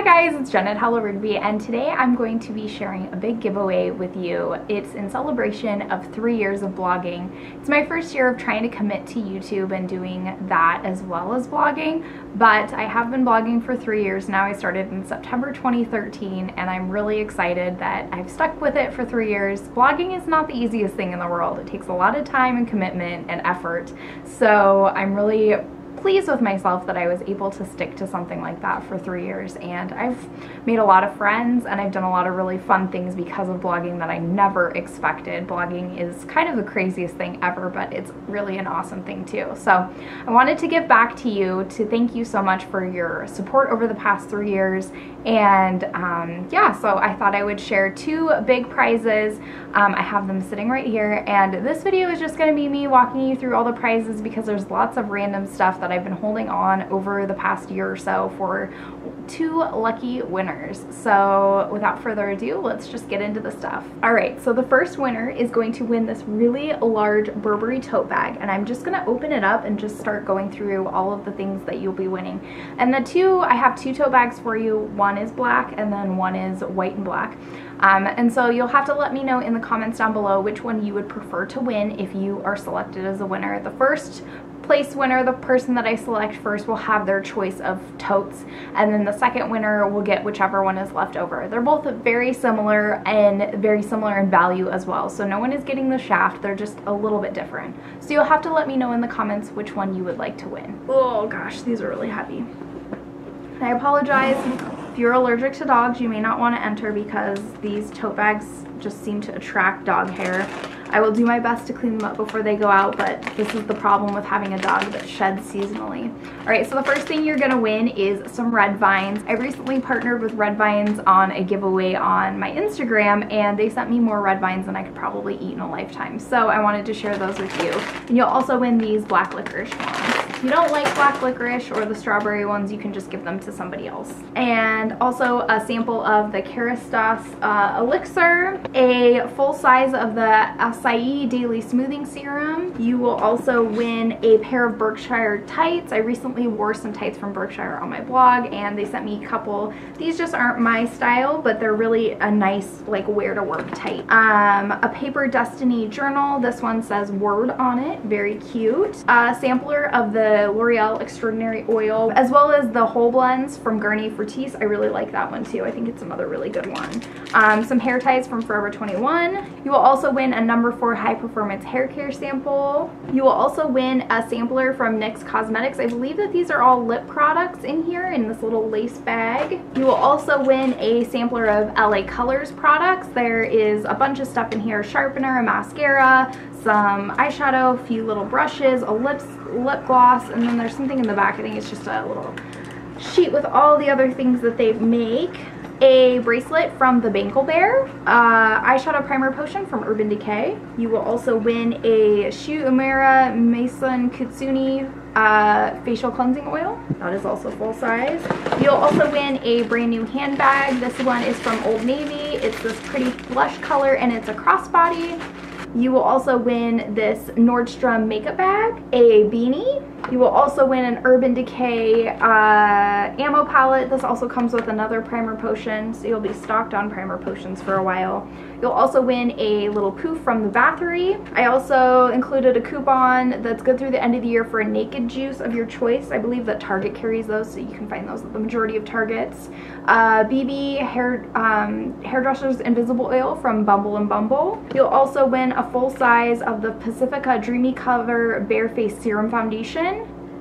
Hi guys, it's Jenn at Hello Rigby and today I'm going to be sharing a big giveaway with you. It's in celebration of three years of blogging. It's my first year of trying to commit to YouTube and doing that as well as blogging, but I have been blogging for three years now. I started in September 2013 and I'm really excited that I've stuck with it for three years. Blogging is not the easiest thing in the world. It takes a lot of time and commitment and effort, so I'm really pleased with myself that I was able to stick to something like that for three years and I've made a lot of friends and I've done a lot of really fun things because of blogging that I never expected. Blogging is kind of the craziest thing ever but it's really an awesome thing too. So I wanted to give back to you to thank you so much for your support over the past three years and um, yeah so I thought I would share two big prizes. Um, I have them sitting right here and this video is just going to be me walking you through all the prizes because there's lots of random stuff that I've been holding on over the past year or so for two lucky winners. So without further ado, let's just get into the stuff. All right, so the first winner is going to win this really large Burberry tote bag and I'm just gonna open it up and just start going through all of the things that you'll be winning. And the two, I have two tote bags for you. One is black and then one is white and black. Um, and so you'll have to let me know in the comments down below which one you would prefer to win if you are selected as a winner. The first place winner, the person that I select first, will have their choice of totes, and then the second winner will get whichever one is left over. They're both very similar and very similar in value as well, so no one is getting the shaft, they're just a little bit different. So you'll have to let me know in the comments which one you would like to win. Oh gosh, these are really heavy. I apologize. If you're allergic to dogs, you may not want to enter because these tote bags just seem to attract dog hair. I will do my best to clean them up before they go out, but this is the problem with having a dog that sheds seasonally. All right, so the first thing you're gonna win is some red vines. I recently partnered with Red Vines on a giveaway on my Instagram, and they sent me more red vines than I could probably eat in a lifetime. So I wanted to share those with you. And you'll also win these black licorice ones. You don't like black licorice or the strawberry ones, you can just give them to somebody else. And also a sample of the Kerastase uh, Elixir, a full size of the Acai Daily Smoothing Serum. You will also win a pair of Berkshire tights. I recently wore some tights from Berkshire on my blog and they sent me a couple. These just aren't my style, but they're really a nice like wear to work tight. Um, a Paper Destiny journal. This one says word on it. Very cute. A sampler of the L'Oreal Extraordinary Oil, as well as the Whole Blends from Garnier Fructis. I really like that one too. I think it's another really good one. Um, some hair ties from Forever 21. You will also win a number four high performance hair care sample. You will also win a sampler from NYX Cosmetics. I believe that these are all lip products in here in this little lace bag. You will also win a sampler of LA Colors products. There is a bunch of stuff in here, sharpener, a mascara, some eyeshadow, a few little brushes, a lips, lip gloss, and then there's something in the back. I think it's just a little sheet with all the other things that they make. A bracelet from the Bangle Bear, uh, eyeshadow primer potion from Urban Decay. You will also win a Shu Uemura Maison Kitsune uh, facial cleansing oil. That is also full size. You'll also win a brand new handbag. This one is from Old Navy. It's this pretty blush color and it's a crossbody. You will also win this Nordstrom makeup bag, a beanie. You will also win an Urban Decay uh, ammo palette. This also comes with another primer potion, so you'll be stocked on primer potions for a while. You'll also win a little poof from the Bathery. I also included a coupon that's good through the end of the year for a naked juice of your choice. I believe that Target carries those, so you can find those at the majority of Targets. Uh, BB hair um, Hairdresser's Invisible Oil from Bumble and Bumble. You'll also win a full size of the Pacifica Dreamy Cover Bare Face Serum Foundation.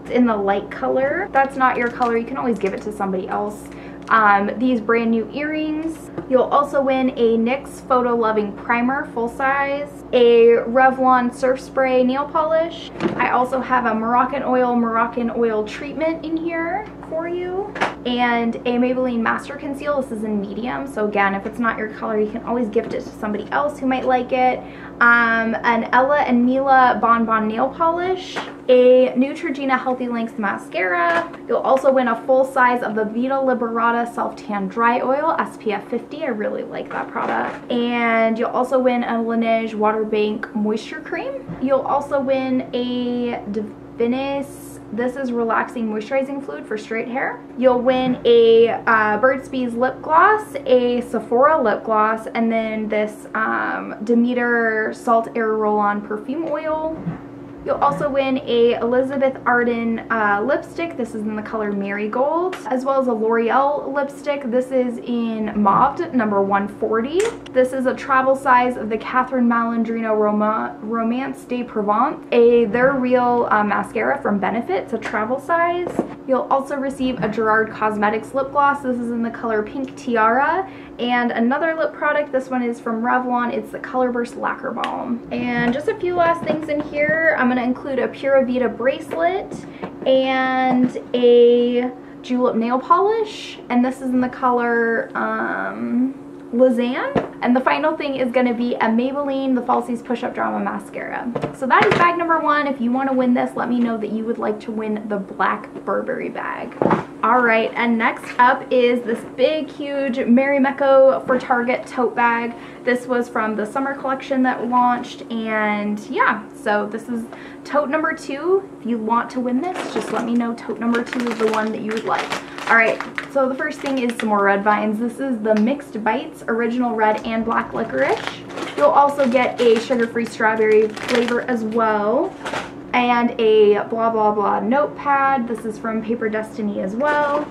It's in the light color. That's not your color. You can always give it to somebody else um, these brand new earrings. You'll also win a NYX Photo Loving Primer full size, a Revlon Surf Spray nail polish. I also have a Moroccan Oil Moroccan Oil treatment in here for you and a Maybelline Master Conceal. This is in medium, so again, if it's not your color, you can always gift it to somebody else who might like it. Um, an Ella and Mila Bon Bon nail polish, a Neutrogena Healthy Length mascara. You'll also win a full size of the Vita Liberata Self Tan Dry Oil SPF 50. I really like that product. And you'll also win a Laneige Water Bank Moisture Cream. You'll also win a Davines This is relaxing moisturizing fluid for straight hair. You'll win a uh, Burt's Bees lip gloss, a Sephora lip gloss, and then this um, Demeter Salt Air Roll-On perfume oil. You'll also win a Elizabeth Arden uh, lipstick. This is in the color Marigold, as well as a L'Oreal lipstick. This is in Mauve, number 140. This is a travel size of the Catherine Malandrino Roma Romance de Provence, a They're Real uh, mascara from Benefit. It's a travel size. You'll also receive a Gerard Cosmetics lip gloss. This is in the color Pink Tiara. And another lip product, this one is from Revlon. It's the Color Burst Lacquer Balm. And just a few last things in here. I'm going to include a Pura Vida bracelet and a julep nail polish. And this is in the color um, Lausanne. And the final thing is going to be a Maybelline The Falsies Push-Up Drama Mascara. So that is bag number one. If you want to win this, let me know that you would like to win the black Burberry bag. All right, and next up is this big, huge Marimekko for Target tote bag. This was from the summer collection that launched, and yeah, so this is tote number two. If you want to win this, just let me know tote number two is the one that you would like. All right, so the first thing is some more red vines. This is the Mixed Bites Original Red and Black Licorice. You'll also get a sugar-free strawberry flavor as well and a blah blah blah notepad. This is from Paper Destiny as well.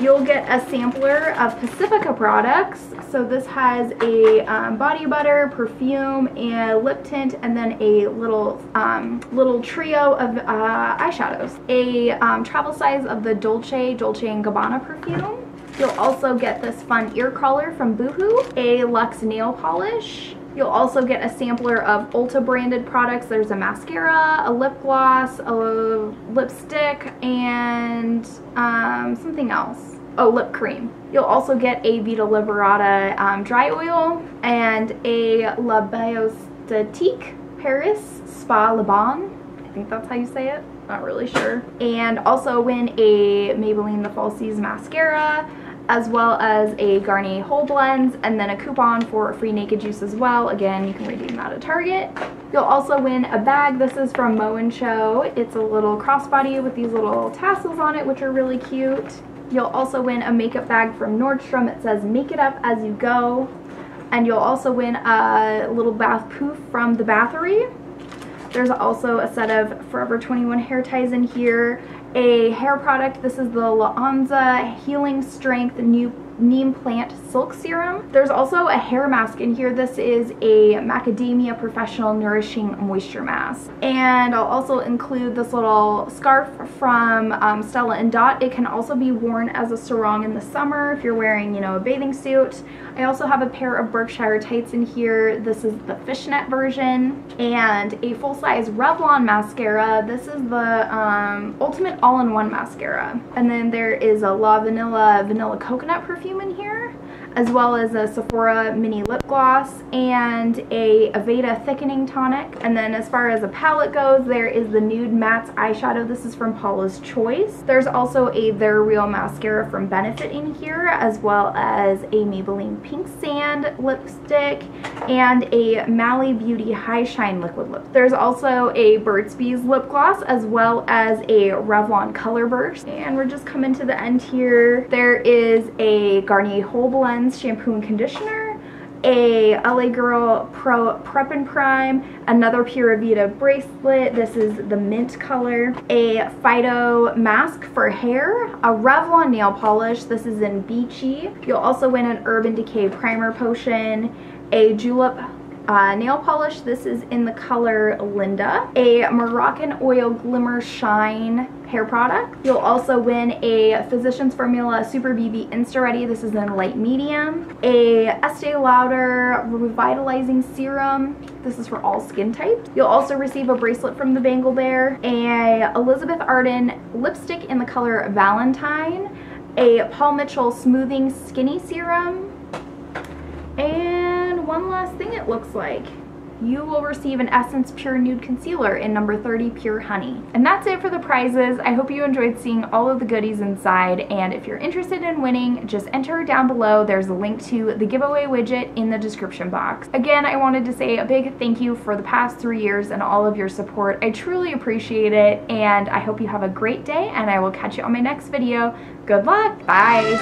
You'll get a sampler of Pacifica products. So this has a um, body butter, perfume, and lip tint, and then a little um, little trio of uh, eyeshadows. A um, travel size of the Dolce, Dolce & Gabbana perfume. You'll also get this fun ear collar from Boohoo, a Luxe nail polish, You'll also get a sampler of Ulta branded products. There's a mascara, a lip gloss, a lipstick, and um, something else. Oh, lip cream. You'll also get a Vita Liberata um, dry oil and a La Biosthetique Paris Spa Le Bon. I think that's how you say it. Not really sure. And also win a Maybelline The Falsies mascara, as well as a Garnier Whole Blends and then a coupon for free Naked Juice as well. Again, you can redeem that at Target. You'll also win a bag. This is from Mo & Show. It's a little crossbody with these little tassels on it, which are really cute. You'll also win a makeup bag from Nordstrom. It says make it up as you go. And you'll also win a little bath poof from the Bathery. There's also a set of Forever 21 hair ties in here a hair product. This is the L'anza Healing Strength New neem plant silk serum. There's also a hair mask in here. This is a macadamia professional nourishing moisture mask. And I'll also include this little scarf from um, Stella and Dot. It can also be worn as a sarong in the summer if you're wearing, you know, a bathing suit. I also have a pair of Berkshire tights in here. This is the fishnet version and a full-size Revlon mascara. This is the um, Ultimate All-in-One mascara. And then there is a La Vanilla Vanilla Coconut perfume in here as well as a Sephora mini lip gloss and a Aveda thickening tonic. And then as far as a palette goes, there is the Nude Matte eyeshadow. This is from Paula's Choice. There's also a They're Real mascara from Benefit in here, as well as a Maybelline Pink Sand lipstick and a Mally Beauty High Shine liquid lip. There's also a Burt's Bees lip gloss, as well as a Revlon Color Burst. And we're just coming to the end here. There is a Garnier Whole Blend shampoo and conditioner, a LA Girl Pro Prep and Prime, another Pura Vida bracelet, this is the mint color, a Fido mask for hair, a Revlon nail polish, this is in Beachy. You'll also win an Urban Decay primer potion, a Julep uh, nail polish. This is in the color Linda. A Moroccan Oil Glimmer Shine hair product. You'll also win a Physicians Formula Super BB Insta Ready. This is in light medium. A Estee Lauder Revitalizing Serum. This is for all skin types. You'll also receive a bracelet from the Bangle Bear. A Elizabeth Arden lipstick in the color Valentine. A Paul Mitchell Smoothing Skinny Serum. And one last thing it looks like you will receive an Essence Pure Nude Concealer in number 30 Pure Honey. And that's it for the prizes. I hope you enjoyed seeing all of the goodies inside. And if you're interested in winning, just enter down below. There's a link to the giveaway widget in the description box. Again, I wanted to say a big thank you for the past three years and all of your support. I truly appreciate it. And I hope you have a great day and I will catch you on my next video. Good luck. Bye.